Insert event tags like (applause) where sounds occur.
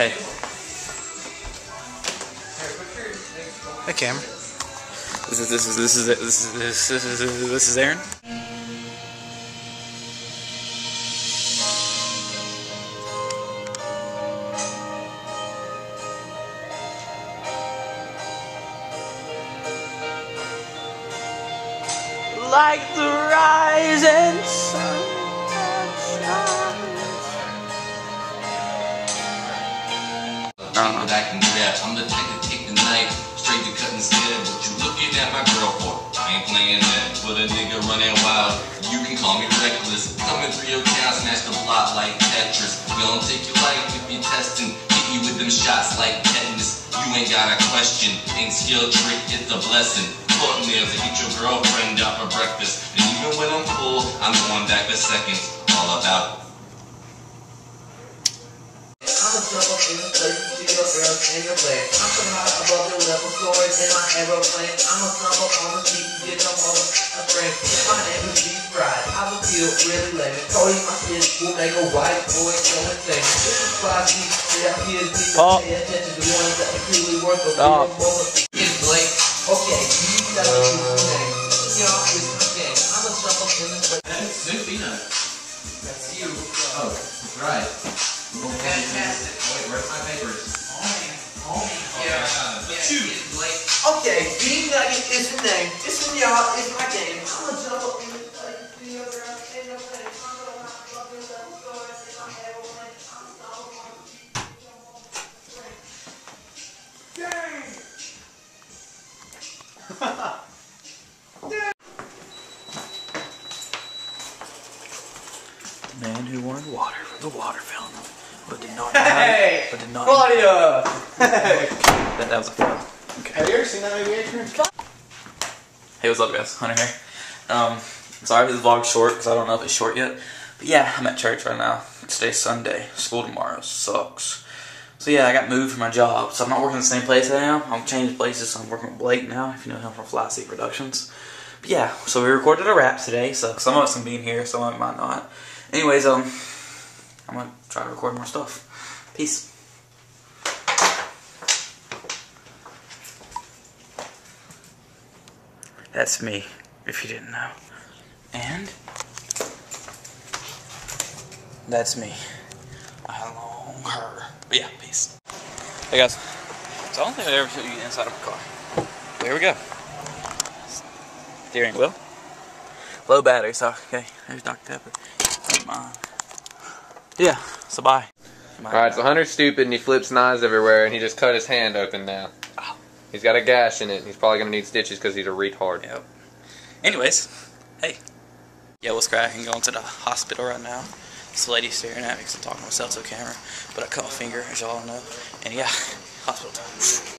Hey. Hey, camera. This is this is this is this is this is this is, this is Aaron. Like the rising sun That I can grab. I'm the type to take the knife straight to cutting skin. What you looking at my girl for? I ain't playing that. But a nigga running wild. You can call me reckless. Coming through your town, smash the block like Tetris. Gonna take your life if you're testing. Hit you with them shots like tetanus. You ain't got a question. Ain't skill trick, it's a blessing. Fuck nails and eat your girlfriend out for breakfast. And even when I'm full, I'm going back for seconds. All about see your and your play. I'm coming out above your level, stories in my aeroplane. I'm a jump up on the seat and get your mother a friend. If my name is Beef Fried, I would feel really lame. Cody, my kids will make a white boy go insane. This is Frosty, yeah, kids need to pay attention to the ones that are truly worth a Stop. real bullet. It's Blake. Okay, you got to choose your name. Y'all is my game. I'm a jump up in the place. That's new. That's you. Oh, right. Fantastic. Wait, where's my papers? Okay, Bean Nugget is the name. This is my game. I'm gonna jump up in man who wanted water the water fountain, but did not Hey! but did not Claudia! that, that was a fail. Okay. Have you ever seen that movie, Adrian? Hey, what's up, guys? Hunter here. Um, sorry if this vlog's short because I don't know if it's short yet. But yeah, I'm at church right now. Today's Sunday. School tomorrow sucks. So yeah, I got moved from my job, so I'm not working in the same place I am. I'm changing places, so I'm working with Blake now. If you know him from Flat Seat Productions. But yeah, so we recorded a rap today. So some of us can be in here, some of it might not. Anyways, um, I'm gonna try to record more stuff. Peace. That's me, if you didn't know. And that's me. I long her. But yeah, peace. Hey guys. So I don't think I ever showed you inside of a car. Here we go. Steering wheel. Low battery, so okay. There's Dr. Pepper. On. Yeah, so bye. Alright, so Hunter's stupid and he flips knives everywhere and he just cut his hand open now. He's got a gash in it. He's probably going to need stitches because he's a retard. Yep. Anyways, hey. Yeah, what's cracking? Going to the hospital right now. This lady's staring at me because I'm talking to myself to the camera. But I cut my finger, as y'all know. And yeah, (laughs) hospital time.